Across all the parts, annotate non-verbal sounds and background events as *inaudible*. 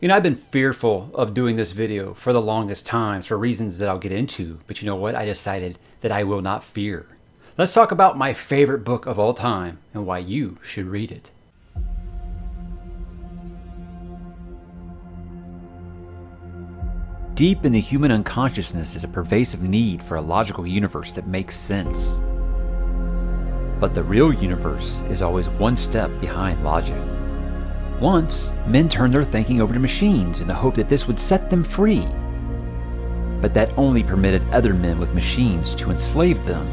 You know, I've been fearful of doing this video for the longest times for reasons that I'll get into, but you know what? I decided that I will not fear. Let's talk about my favorite book of all time and why you should read it. Deep in the human unconsciousness is a pervasive need for a logical universe that makes sense. But the real universe is always one step behind logic. Once, men turned their thinking over to machines in the hope that this would set them free. But that only permitted other men with machines to enslave them.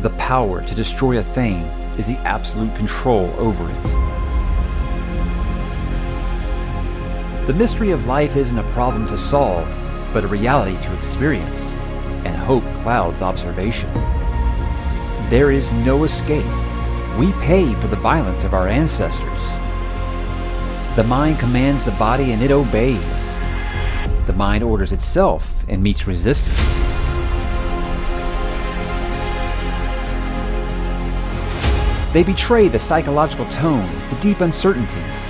The power to destroy a thing is the absolute control over it. The mystery of life isn't a problem to solve, but a reality to experience, and hope clouds observation. There is no escape. We pay for the violence of our ancestors. The mind commands the body and it obeys. The mind orders itself and meets resistance. They betray the psychological tone, the deep uncertainties,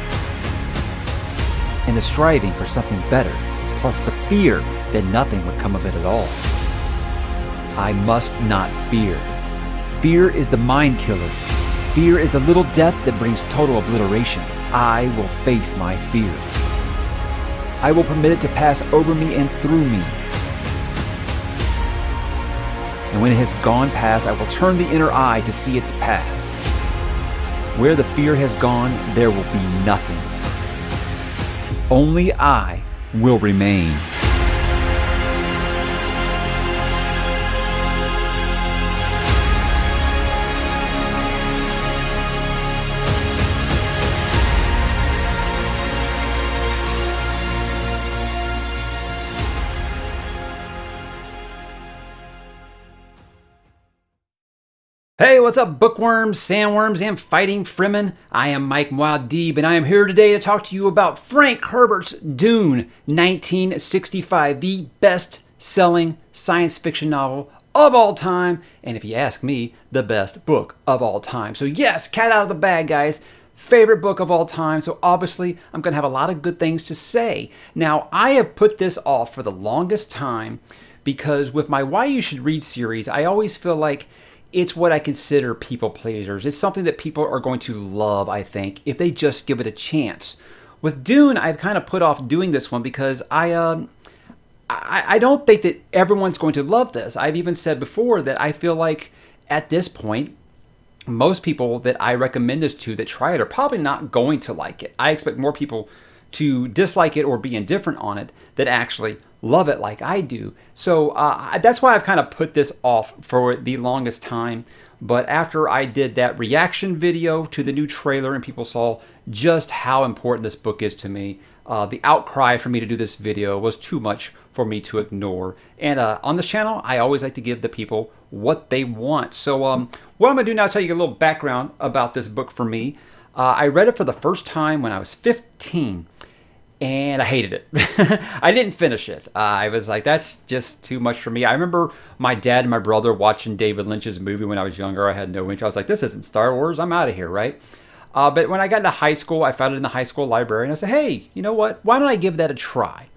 and the striving for something better, plus the fear that nothing would come of it at all. I must not fear. Fear is the mind killer. Fear is the little death that brings total obliteration. I will face my fear. I will permit it to pass over me and through me. And when it has gone past, I will turn the inner eye to see its path. Where the fear has gone, there will be nothing. Only I will remain. Hey, what's up, bookworms, sandworms, and fighting Fremen? I am Mike Muad'Dib, and I am here today to talk to you about Frank Herbert's Dune 1965, the best selling science fiction novel of all time, and if you ask me, the best book of all time. So, yes, cat out of the bag, guys. Favorite book of all time, so obviously I'm going to have a lot of good things to say. Now, I have put this off for the longest time because with my Why You Should Read series, I always feel like it's what I consider people pleasers. It's something that people are going to love, I think, if they just give it a chance. With Dune, I've kind of put off doing this one because I, um, I, I don't think that everyone's going to love this. I've even said before that I feel like at this point, most people that I recommend this to that try it are probably not going to like it. I expect more people to dislike it or be indifferent on it that actually love it like I do. So uh, that's why I've kind of put this off for the longest time. But after I did that reaction video to the new trailer and people saw just how important this book is to me, uh, the outcry for me to do this video was too much for me to ignore. And uh, on this channel, I always like to give the people what they want. So um, what I'm going to do now is tell you a little background about this book for me. Uh, I read it for the first time when I was 15 and I hated it. *laughs* I didn't finish it. Uh, I was like, that's just too much for me. I remember my dad and my brother watching David Lynch's movie when I was younger. I had no interest. I was like, this isn't Star Wars. I'm out of here, right? Uh, but when I got into high school, I found it in the high school library, and I said, hey, you know what? Why don't I give that a try?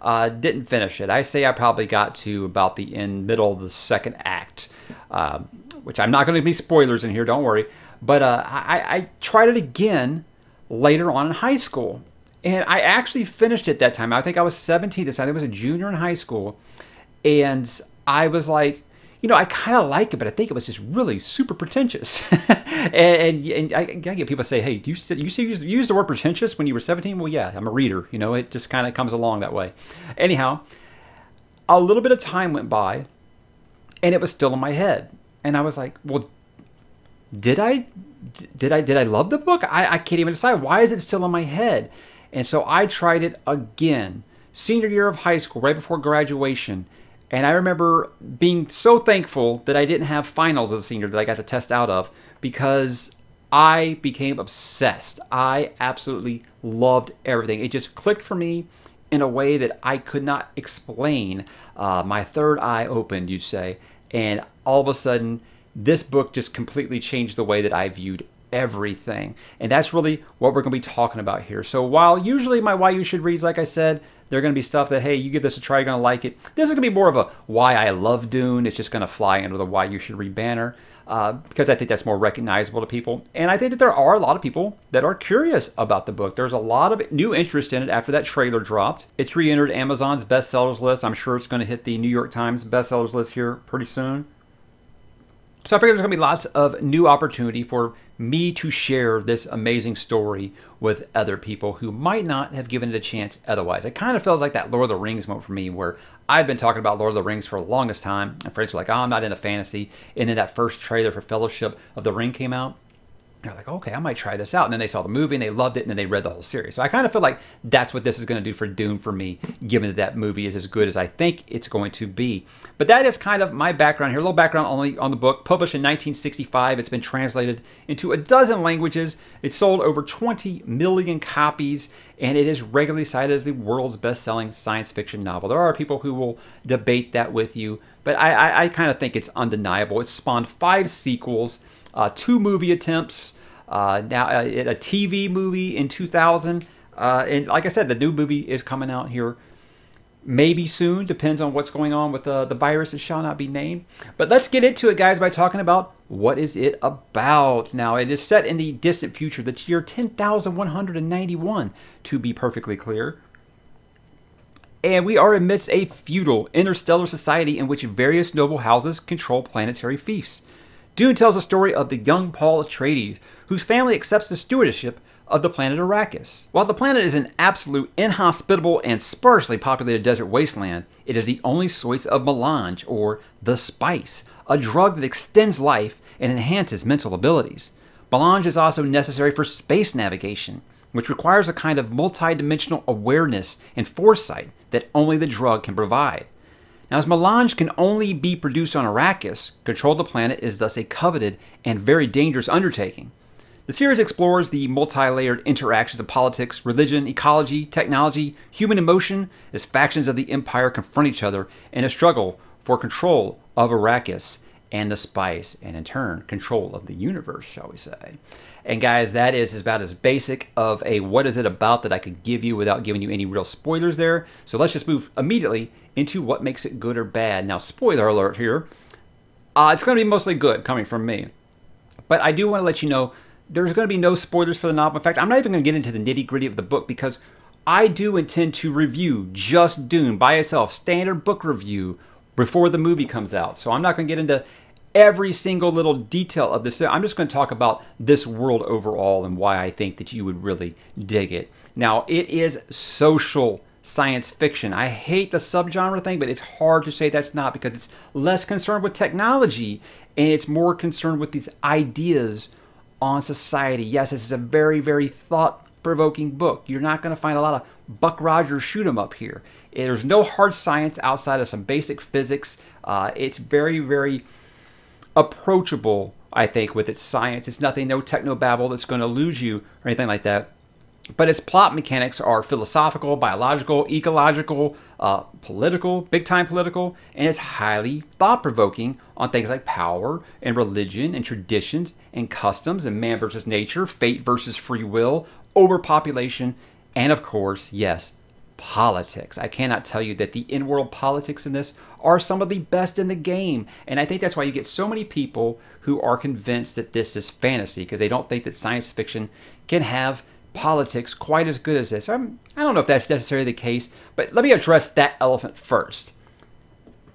Uh, didn't finish it. I say I probably got to about the end, middle of the second act, uh, which I'm not going to be spoilers in here. Don't worry. But uh, I, I tried it again later on in high school and I actually finished it that time. I think I was 17 this time. I was a junior in high school. And I was like, you know, I kind of like it, but I think it was just really super pretentious. *laughs* and, and, and I, I, get people say, hey, do you, you use, use the word pretentious when you were 17? Well, yeah, I'm a reader. You know, it just kind of comes along that way. Anyhow, a little bit of time went by and it was still in my head. And I was like, well, did I, did I, did I love the book? I, I can't even decide. Why is it still in my head? And so I tried it again, senior year of high school, right before graduation. And I remember being so thankful that I didn't have finals as a senior that I got to test out of because I became obsessed. I absolutely loved everything. It just clicked for me in a way that I could not explain. Uh, my third eye opened, you'd say. And all of a sudden, this book just completely changed the way that I viewed everything. And that's really what we're going to be talking about here. So while usually my why you should reads, like I said, they're going to be stuff that, hey, you give this a try, you're going to like it. This is going to be more of a why I love Dune. It's just going to fly under the why you should read banner. Uh, because I think that's more recognizable to people. And I think that there are a lot of people that are curious about the book. There's a lot of new interest in it after that trailer dropped. It's re entered Amazon's bestsellers list. I'm sure it's going to hit the New York Times bestsellers list here pretty soon. So I figured there's going to be lots of new opportunity for me to share this amazing story with other people who might not have given it a chance otherwise. It kind of feels like that Lord of the Rings moment for me where I've been talking about Lord of the Rings for the longest time, and friends were like, oh, I'm not into fantasy. And then that first trailer for Fellowship of the Ring came out, they're like, okay, I might try this out. And then they saw the movie and they loved it and then they read the whole series. So I kind of feel like that's what this is going to do for Dune for me, given that that movie is as good as I think it's going to be. But that is kind of my background here. A little background only on the book. Published in 1965, it's been translated into a dozen languages. It sold over 20 million copies and it is regularly cited as the world's best selling science fiction novel. There are people who will debate that with you, but I, I, I kind of think it's undeniable. It spawned five sequels uh, two movie attempts, uh, now uh, a TV movie in 2000. Uh, and like I said, the new movie is coming out here maybe soon. Depends on what's going on with uh, the virus It shall not be named. But let's get into it, guys, by talking about what is it about. Now, it is set in the distant future, the year 10,191, to be perfectly clear. And we are amidst a feudal interstellar society in which various noble houses control planetary fiefs. Dune tells the story of the young Paul Atreides, whose family accepts the stewardship of the planet Arrakis. While the planet is an absolute inhospitable and sparsely populated desert wasteland, it is the only source of melange, or the spice, a drug that extends life and enhances mental abilities. Melange is also necessary for space navigation, which requires a kind of multidimensional awareness and foresight that only the drug can provide. Now, as melange can only be produced on Arrakis, control the planet is thus a coveted and very dangerous undertaking. The series explores the multi layered interactions of politics, religion, ecology, technology, human emotion as factions of the Empire confront each other in a struggle for control of Arrakis and the spice, and in turn, control of the universe, shall we say. And guys, that is about as basic of a what is it about that I could give you without giving you any real spoilers there. So let's just move immediately into what makes it good or bad. Now, spoiler alert here. Uh, it's going to be mostly good coming from me. But I do want to let you know there's going to be no spoilers for the novel. In fact, I'm not even going to get into the nitty gritty of the book because I do intend to review just Dune by itself, standard book review, before the movie comes out. So I'm not going to get into every single little detail of this. I'm just going to talk about this world overall and why I think that you would really dig it. Now, it is social science fiction. I hate the subgenre thing, but it's hard to say that's not because it's less concerned with technology and it's more concerned with these ideas on society. Yes, this is a very, very thought provoking book. You're not going to find a lot of Buck Rogers shoot 'em up here. There's no hard science outside of some basic physics. Uh, it's very, very approachable, I think, with its science. It's nothing, no techno babble that's going to lose you or anything like that. But its plot mechanics are philosophical, biological, ecological, uh, political, big time political, and it's highly thought provoking on things like power and religion and traditions and customs and man versus nature, fate versus free will, overpopulation, and of course, yes, politics. I cannot tell you that the in world politics in this are some of the best in the game. And I think that's why you get so many people who are convinced that this is fantasy because they don't think that science fiction can have politics quite as good as this. I'm, I do not know if that's necessarily the case, but let me address that elephant first.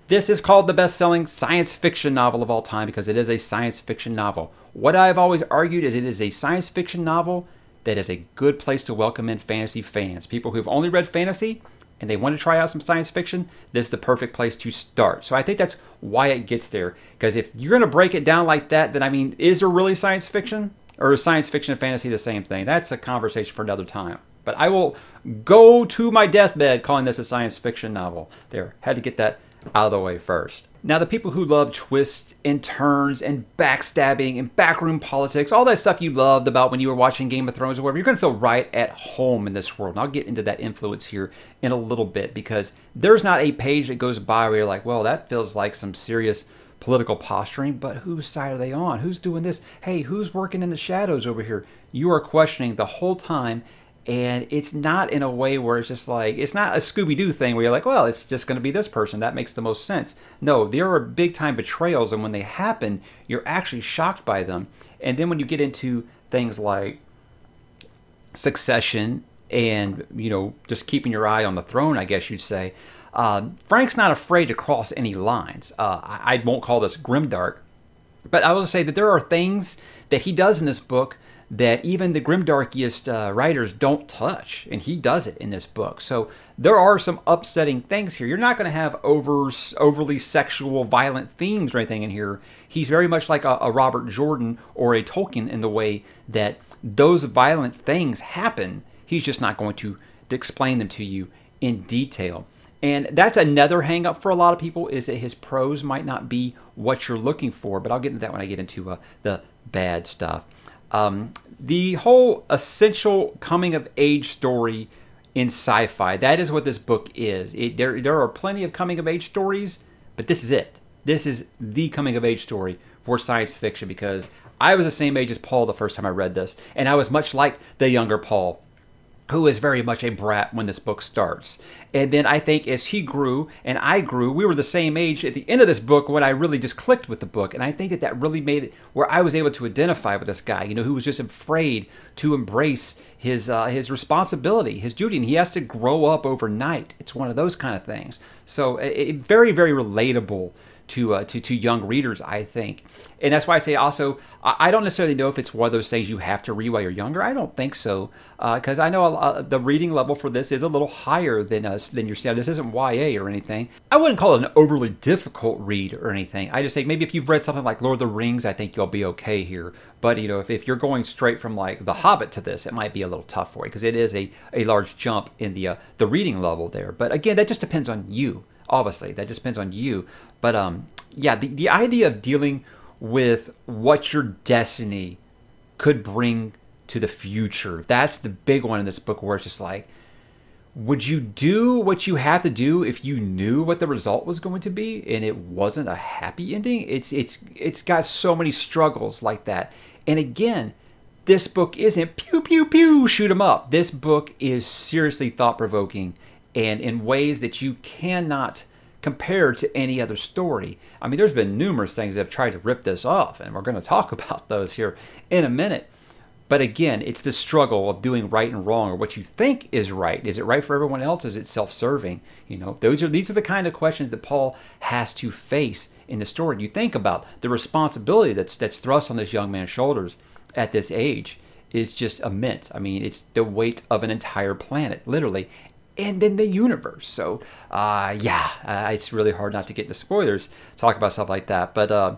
This is called the best selling science fiction novel of all time because it is a science fiction novel. What I've always argued is it is a science fiction novel that is a good place to welcome in fantasy fans. People who've only read fantasy and they want to try out some science fiction, this is the perfect place to start. So I think that's why it gets there. Because if you're going to break it down like that, then I mean, is there really science fiction? Or is science fiction and fantasy the same thing? That's a conversation for another time. But I will go to my deathbed calling this a science fiction novel. There, had to get that out of the way first. Now, the people who love twists and turns and backstabbing and backroom politics, all that stuff you loved about when you were watching Game of Thrones or whatever, you're going to feel right at home in this world. And I'll get into that influence here in a little bit because there's not a page that goes by where you're like, well, that feels like some serious political posturing, but whose side are they on? Who's doing this? Hey, who's working in the shadows over here? You are questioning the whole time and it's not in a way where it's just like it's not a scooby-doo thing where you're like well it's just going to be this person. That makes the most sense. No there are big time betrayals and when they happen you're actually shocked by them. And then when you get into things like succession and you know just keeping your eye on the throne i guess you'd say uh, frank's not afraid to cross any lines. Uh, I, I won't call this grimdark but i will say that there are things that he does in this book that even the grimdarkiest uh, writers don't touch, and he does it in this book. So there are some upsetting things here. You're not going to have over overly sexual, violent themes or anything in here. He's very much like a, a Robert Jordan or a Tolkien in the way that those violent things happen. He's just not going to, explain them to you in detail. And that's another hangup for a lot of people is that his prose might not be what you're looking for. But I'll get into that when I get into uh, the bad stuff. Um, the whole essential coming of age story in sci-fi that is what this book is. It, there, there are plenty of coming of age stories but this is it. This is the coming of age story for science fiction because i was the same age as paul the first time i read this and i was much like the younger paul who is very much a brat when this book starts. And then I think as he grew and I grew, we were the same age at the end of this book when I really just clicked with the book. And I think that that really made it where I was able to identify with this guy, you know, who was just afraid to embrace his uh, his responsibility, his duty, and he has to grow up overnight. It's one of those kind of things. So it, very very relatable to, uh, to to young readers, I think, and that's why I say also I don't necessarily know if it's one of those things you have to read while you're younger. I don't think so, because uh, I know lot, the reading level for this is a little higher than us than your standard. This isn't YA or anything. I wouldn't call it an overly difficult read or anything. I just think maybe if you've read something like Lord of the Rings, I think you'll be okay here. But you know, if, if you're going straight from like The Hobbit to this, it might be a little tough for you because it is a, a large jump in the uh, the reading level there. But again, that just depends on you. Obviously, that just depends on you. But um, yeah, the, the idea of dealing with what your destiny could bring to the future. That's the big one in this book where it's just like, would you do what you have to do if you knew what the result was going to be and it wasn't a happy ending? It's it's it's got so many struggles like that. And again, this book isn't pew pew pew shoot 'em up. This book is seriously thought provoking and in ways that you cannot compare to any other story. I mean, there's been numerous things that have tried to rip this off, and we're going to talk *laughs* about those here in a minute. But again, it's the struggle of doing right and wrong, or what you think is right. Is it right for everyone else? Is it self-serving? You know, those are these are the kind of questions that Paul has to face in the story. You think about the responsibility that's that's thrust on this young man's shoulders at this age is just immense. I mean, it's the weight of an entire planet, literally and in the universe. So, uh, yeah, uh, it's really hard not to get into spoilers, talk about stuff like that. But uh,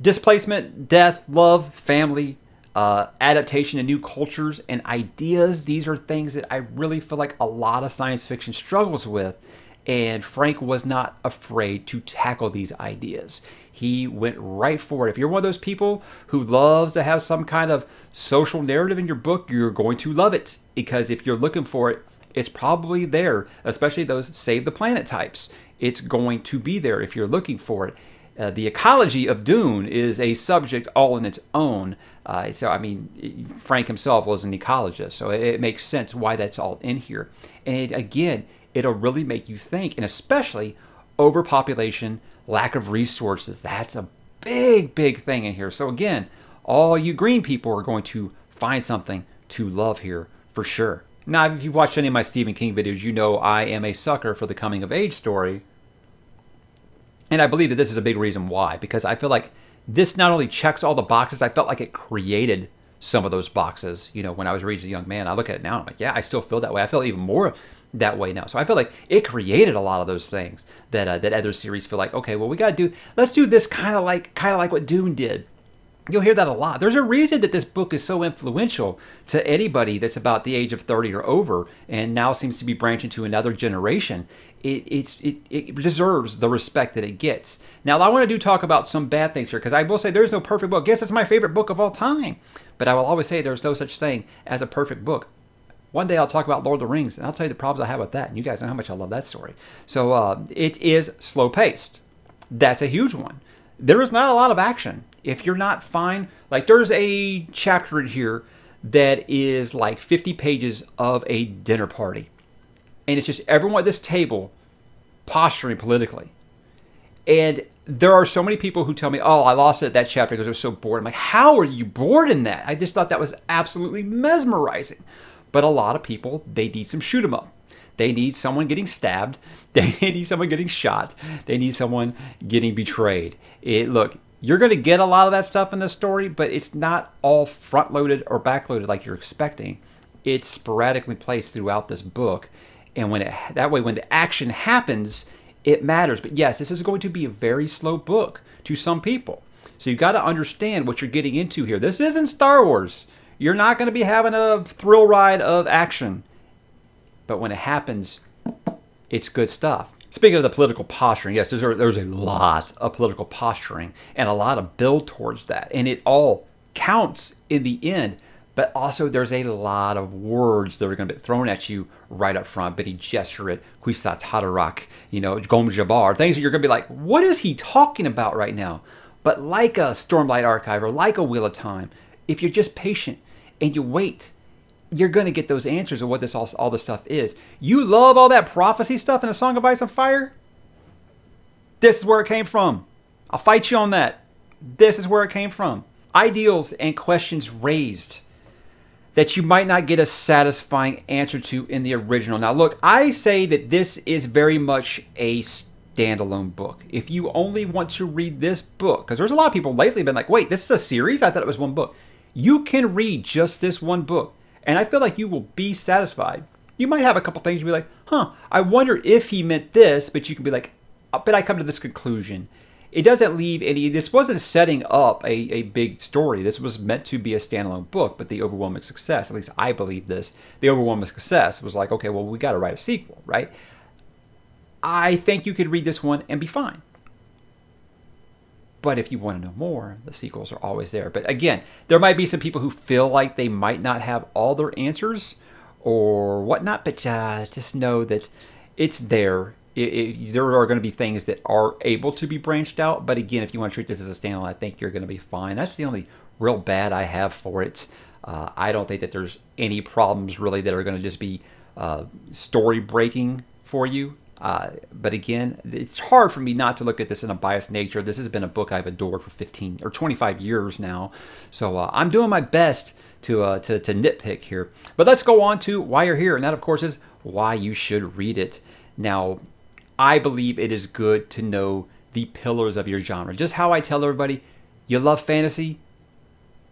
displacement, death, love, family, uh, adaptation to new cultures and ideas, these are things that I really feel like a lot of science fiction struggles with. And Frank was not afraid to tackle these ideas. He went right for it. If you're one of those people who loves to have some kind of social narrative in your book, you're going to love it. Because if you're looking for it, it's probably there, especially those save the planet types. It's going to be there if you're looking for it. Uh, the ecology of Dune is a subject all in its own. Uh, so, I mean, Frank himself was an ecologist, so it, it makes sense why that's all in here. And it, again, it'll really make you think, and especially overpopulation, lack of resources. That's a big, big thing in here. So, again, all you green people are going to find something to love here for sure. Now, if you've watched any of my Stephen King videos, you know I am a sucker for the coming of age story. And I believe that this is a big reason why, because I feel like this not only checks all the boxes, I felt like it created some of those boxes. You know, when I was raised a young man, I look at it now, I'm like, yeah, I still feel that way. I feel even more that way now. So I feel like it created a lot of those things that uh, that other series feel like, okay, well, we got to do, let's do this kind of like kind of like what Dune did. You'll hear that a lot. There's a reason that this book is so influential to anybody that's about the age of 30 or over and now seems to be branching to another generation. It, it's, it, it deserves the respect that it gets. Now, I want to do talk about some bad things here because I will say there's no perfect book. Yes, it's my favorite book of all time, but I will always say there's no such thing as a perfect book. One day I'll talk about Lord of the Rings and I'll tell you the problems I have with that. And you guys know how much I love that story. So uh, it is slow paced. That's a huge one there is not a lot of action. If you're not fine, like there's a chapter in here that is like 50 pages of a dinner party. And it's just everyone at this table posturing politically. And there are so many people who tell me, oh, I lost it at that chapter because I was so bored. I'm like, how are you bored in that? I just thought that was absolutely mesmerizing. But a lot of people, they need some shoot 'em up. They need someone getting stabbed. *laughs* They need someone getting shot. They need someone getting betrayed. It, look, you're going to get a lot of that stuff in this story, but it's not all front loaded or back loaded like you're expecting. It's sporadically placed throughout this book. And when it, that way, when the action happens, it matters. But yes, this is going to be a very slow book to some people. So you got to understand what you're getting into here. This isn't Star Wars. You're not going to be having a thrill ride of action. But when it happens, it's good stuff. Speaking of the political posturing, yes, there's a, there's a lot of political posturing and a lot of build towards that. And it all counts in the end. But also, there's a lot of words that are going to be thrown at you right up front. Bene Gesserit, Kwisatz Haderach, you know, Gom Jabbar, things that you're going to be like, what is he talking about right now? But like a Stormlight Archive or like a Wheel of Time, if you're just patient and you wait you're going to get those answers of what this all, all this stuff is. You love all that prophecy stuff in A Song of Ice and Fire? This is where it came from. I'll fight you on that. This is where it came from. Ideals and questions raised that you might not get a satisfying answer to in the original. Now, look, I say that this is very much a standalone book. If you only want to read this book, because there's a lot of people lately been like, wait, this is a series? I thought it was one book. You can read just this one book and I feel like you will be satisfied. You might have a couple things you'll be like, huh, I wonder if he meant this, but you can be like, uh, but I come to this conclusion. It doesn't leave any, this wasn't setting up a, a big story. This was meant to be a standalone book, but the overwhelming success, at least I believe this, the overwhelming success was like, okay, well, we got to write a sequel, right? I think you could read this one and be fine. But if you want to know more, the sequels are always there. But again, there might be some people who feel like they might not have all their answers or whatnot, but uh, just know that it's there. It, it, there are going to be things that are able to be branched out. But again, if you want to treat this as a standalone, I think you're going to be fine. That's the only real bad I have for it. Uh, I don't think that there's any problems really that are going to just be uh, story breaking for you. Uh, but again, it's hard for me not to look at this in a biased nature. This has been a book I've adored for 15 or 25 years now. So uh, I'm doing my best to, uh, to, to nitpick here. But let's go on to why you're here. And that, of course, is why you should read it. Now, I believe it is good to know the pillars of your genre. Just how I tell everybody, you love fantasy,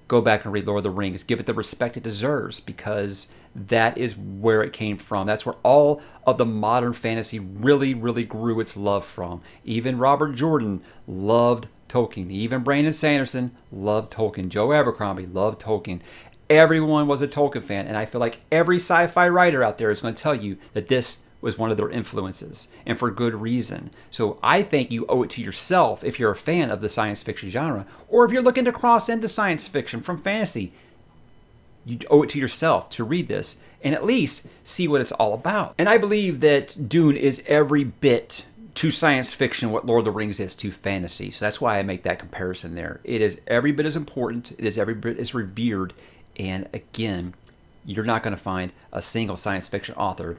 go back and read Lord of the Rings. Give it the respect it deserves because that is where it came from. That's where all of the modern fantasy really, really grew its love from. Even Robert Jordan loved Tolkien. Even Brandon Sanderson loved Tolkien. Joe Abercrombie loved Tolkien. Everyone was a Tolkien fan, and I feel like every sci fi writer out there is going to tell you that this was one of their influences, and for good reason. So I think you owe it to yourself if you're a fan of the science fiction genre, or if you're looking to cross into science fiction from fantasy you owe it to yourself to read this and at least see what it's all about. And I believe that Dune is every bit to science fiction what Lord of the Rings is to fantasy. So that's why I make that comparison there. It is every bit as important, it is every bit as revered, and again, you're not going to find a single science fiction author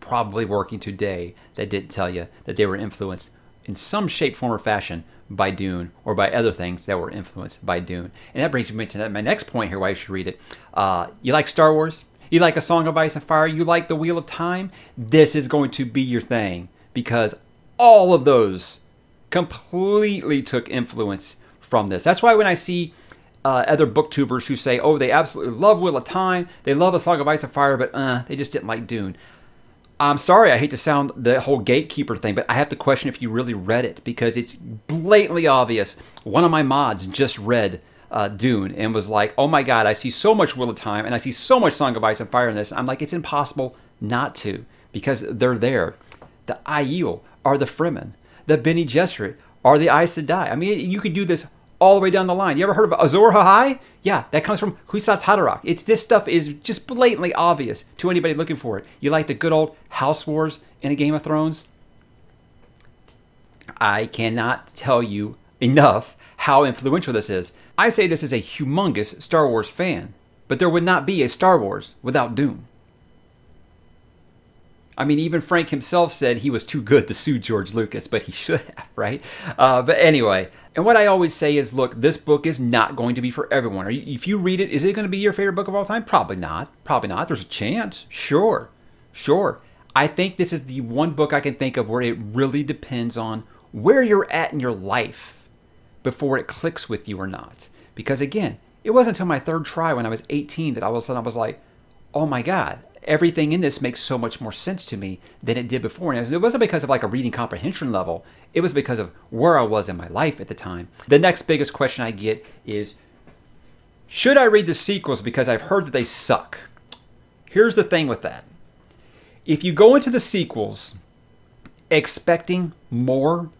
probably working today that didn't tell you that they were influenced in some shape, form, or fashion by Dune or by other things that were influenced by Dune. And that brings me to my next point here why you should read it. Uh, you like Star Wars? You like A Song of Ice and Fire? You like The Wheel of Time? This is going to be your thing because all of those completely took influence from this. That's why when I see uh, other booktubers who say, oh, they absolutely love Wheel of Time, they love A Song of Ice and Fire, but uh, they just didn't like Dune. I'm sorry, I hate to sound the whole gatekeeper thing, but I have to question if you really read it because it's blatantly obvious. One of my mods just read uh, Dune and was like, oh my god, I see so much Wheel of Time and I see so much Song of Ice and Fire in this. I'm like, it's impossible not to because they're there. The Aiel are the Fremen. The Bene Gesserit are the Aes Sedai. I mean, you could do this all the way down the line. You ever heard of Azor Ahai? Yeah, that comes from Kwisatz Haderach. It's this stuff is just blatantly obvious to anybody looking for it. You like the good old House Wars in a Game of Thrones? I cannot tell you enough how influential this is. I say this as a humongous Star Wars fan, but there would not be a Star Wars without Dune. I mean, even Frank himself said he was too good to sue George Lucas, but he *laughs* should have, right? Uh, but anyway, and what I always say is, look, this book is not going to be for everyone. If you read it, is it going to be your favorite book of all time? Probably not. Probably not. There's a chance. Sure. Sure. I think this is the one book I can think of where it really depends on where you're at in your life before it clicks with you or not. Because again, it wasn't until my third try when I was 18 that all of a sudden I was like, oh my God, everything in this makes so much more sense to me than it did before. And it wasn't because of like a reading comprehension level, it was because of where I was in my life at the time. The next biggest question I get is Should I read the sequels because I've heard that they suck? Here's the thing with that if you go into the sequels expecting more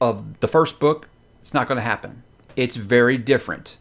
of the first book, it's not going to happen. It's very different.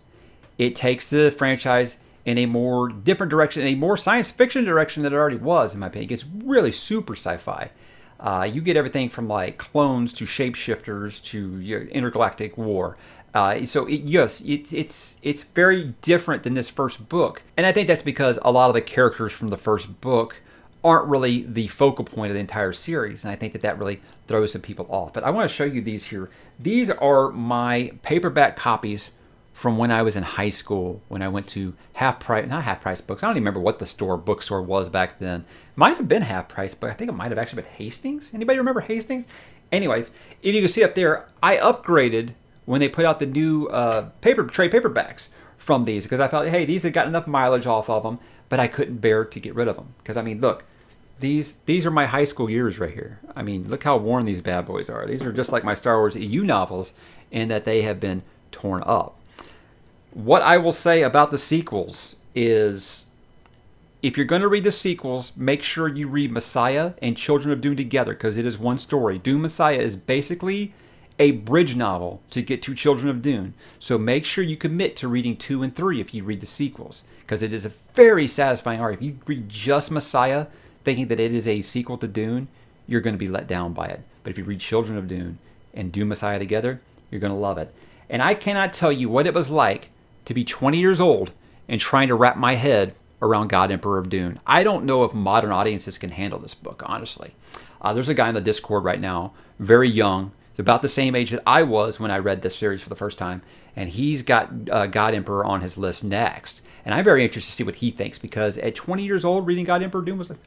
It takes the franchise in a more different direction, in a more science fiction direction than it already was, in my opinion. It gets really super sci fi. Uh, you get everything from like clones to shapeshifters to intergalactic war. Uh, so it, yes, it's it's it's very different than this first book, and I think that's because a lot of the characters from the first book aren't really the focal point of the entire series, and I think that that really throws some people off. But I want to show you these here. These are my paperback copies from when I was in high school, when I went to half price, not half price books. I don't even remember what the store bookstore was back then. Might have been half price, but I think it might have actually been Hastings. Anybody remember Hastings? Anyways, if you can see up there, I upgraded when they put out the new uh, paper trade paperbacks from these because I thought, hey, these had got enough mileage off of them, but I couldn't bear to get rid of them because I mean, look, these these are my high school years right here. I mean, look how worn these bad boys are. These are just like my Star Wars EU novels in that they have been torn up what I will say about the sequels is if you're going to read the sequels, make sure you read Messiah and Children of Dune together because it is one story. Dune Messiah is basically a bridge novel to get to Children of Dune. So make sure you commit to reading 2 and 3 if you read the sequels because it is a very satisfying arc. If you read just Messiah thinking that it is a sequel to Dune, you're going to be let down by it. But if you read Children of Dune and Dune Messiah together, you're going to love it. And I cannot tell you what it was like to be 20 years old and trying to wrap my head around God Emperor of Dune. I don't know if modern audiences can handle this book, honestly. Uh, there's a guy in the Discord right now, very young, about the same age that I was when I read this series for the first time, and he's got uh, God Emperor on his list next. And I'm very interested to see what he thinks because at 20 years old, reading God Emperor of Dune was like,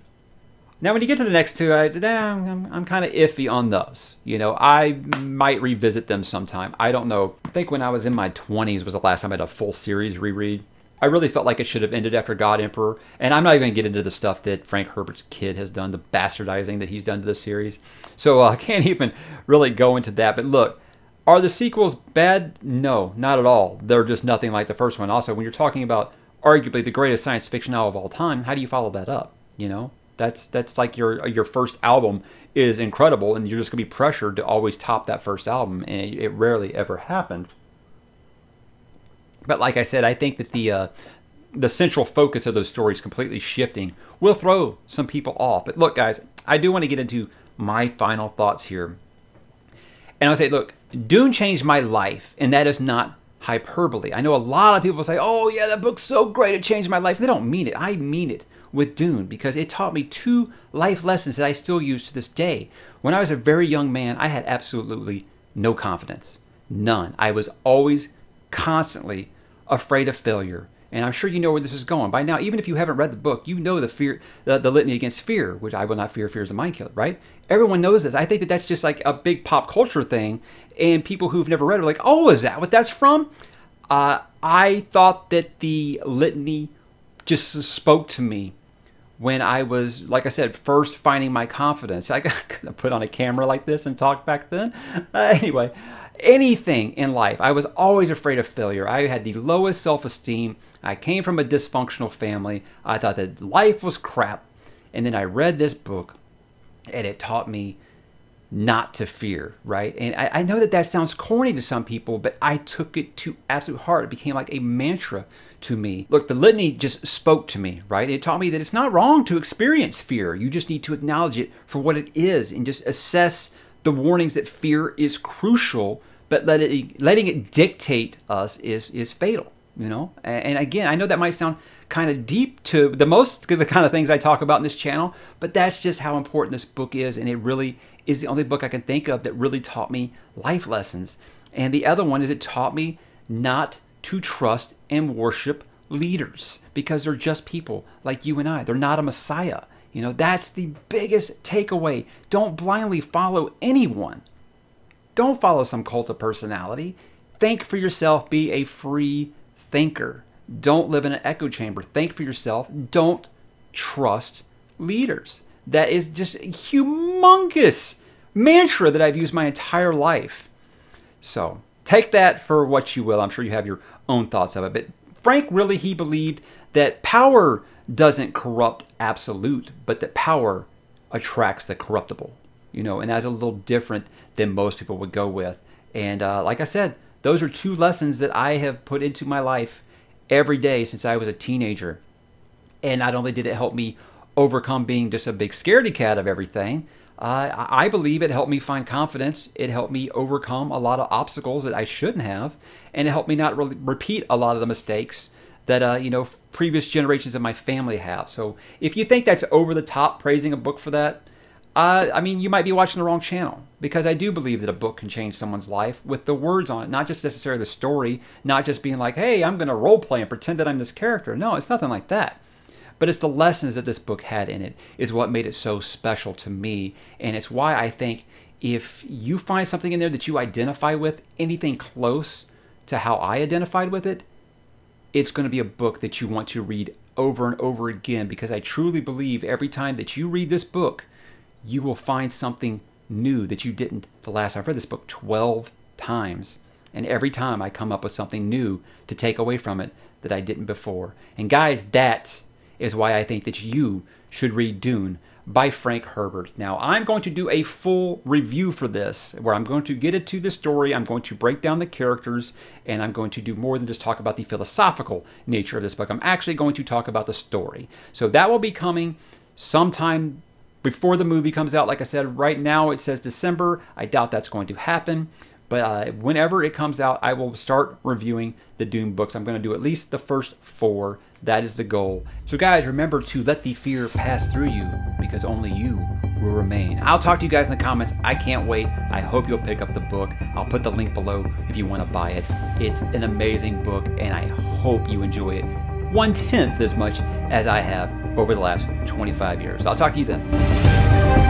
now, when you get to the next two, I, I'm, I'm kind of iffy on those. You know, I might revisit them sometime. I don't know. I think when I was in my 20s was the last time I had a full series reread. I really felt like it should have ended after God Emperor. And I'm not even going to get into the stuff that Frank Herbert's kid has done, the bastardizing that he's done to the series. So uh, *laughs* I can't even really go into that. But look, are the sequels bad? No, not at all. They're just nothing like the first one. Also, when you're talking about arguably the greatest science fiction novel of all time, how do you follow that up? You know, that's that's like your your first album is incredible, and you're just gonna be pressured to always top that first album, and it, it rarely ever happened. But like I said, I think that the uh, the central focus of those stories completely shifting will throw some people off. But look, guys, I do want to get into my final thoughts here. And I'll say, look, Dune changed my life, and that is not hyperbole. I know a lot of people say, oh, yeah, that book's so great, it changed my life. They don't mean it. I mean it with Dune because it taught me two life lessons that I still use to this day. When I was a very young man, I had absolutely no confidence. None. I was always constantly afraid of failure. And I'm sure you know where this is going. By now, even if you haven't read the book, you know the fear, the, the litany against fear, which I will not fear, fear is a mind killer, right? Everyone knows this. I think that that's just like a big pop culture thing. And people who've never read it are like, oh, is that what that's from? Uh, I thought that the litany just spoke to me when I was, like I said, first finding my confidence. *laughs* I could put on a camera like this and talk back then. Uh, anyway, anything in life, I was always afraid of failure. I had the lowest self esteem. I came from a dysfunctional family. I thought that life was crap. And then I read this book and it taught me not to fear, right? And I, I, know that that sounds corny to some people, but I took it to absolute heart. It became like a mantra to me. Look, the litany just spoke to me, right? It taught me that it's not wrong to experience fear. You just need to acknowledge it for what it is and just assess the warnings that fear is crucial but letting it dictate us is is fatal. You know, and, and again, I know that might sound kind of deep to the most the kind of things I talk about in this channel, but that's just how important this book is, and it really is the only book I can think of that really taught me life lessons. And the other one is it taught me not to trust and worship leaders because they're just people like you and I. They're not a messiah. You know, that's the biggest takeaway. Don't blindly follow anyone. Don't follow some cult of personality. Think for yourself, be a free thinker. Don't live in an echo chamber. Think for yourself. Don't trust leaders. That is just a humongous mantra that I've used my entire life. So take that for what you will. I'm sure you have your own thoughts of it. But Frank really, he believed that power doesn't corrupt absolute, but that power attracts the corruptible. You know, and that's a little different than most people would go with. And uh, like I said, those are two lessons that I have put into my life every day since I was a teenager. And not only did it help me overcome being just a big scaredy cat of everything, uh, I believe it helped me find confidence. It helped me overcome a lot of obstacles that I shouldn't have, and it helped me not really repeat a lot of the mistakes that uh, you know previous generations of my family have. So if you think that's over the top praising a book for that, uh, I mean, you might be watching the wrong channel because I do believe that a book can change someone's life with the words on it, not just necessarily the story, not just being like, hey, I'm going to role play and pretend that I'm this character. No, it's nothing like that. But it's the lessons that this book had in it is what made it so special to me. And it's why I think if you find something in there that you identify with, anything close to how I identified with it, it's going to be a book that you want to read over and over again because I truly believe every time that you read this book, you will find something new that you didn't the last time. I've read this book 12 times. And every time I come up with something new to take away from it that I didn't before. And guys, that is why I think that you should read Dune by Frank Herbert. Now, I'm going to do a full review for this where I'm going to get into the story, I'm going to break down the characters, and I'm going to do more than just talk about the philosophical nature of this book. I'm actually going to talk about the story. So that will be coming sometime before the movie comes out. Like I said, right now it says December. I doubt that's going to happen. But uh, whenever it comes out, I will start reviewing the Dune books. I'm going to do at least the first four. That is the goal. So, guys, remember to let the fear pass through you because only you will remain. I'll talk to you guys in the comments. I can't wait. I hope you'll pick up the book. I'll put the link below if you want to buy it. It's an amazing book, and I hope you enjoy it one tenth as much as I have over the last 25 years. I'll talk to you then.